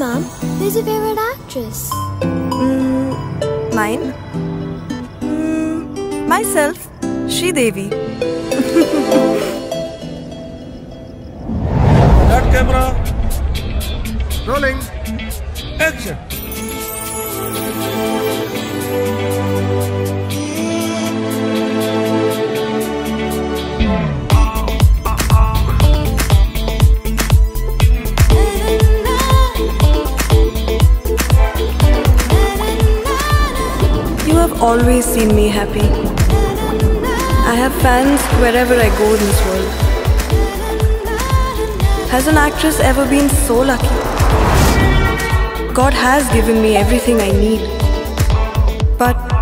Who's your favorite actress? Mine? Mm, myself, Sridevi. That camera. Rolling. Action. Have always seen me happy. I have fans wherever I go in this world. Has an actress ever been so lucky? God has given me everything I need. But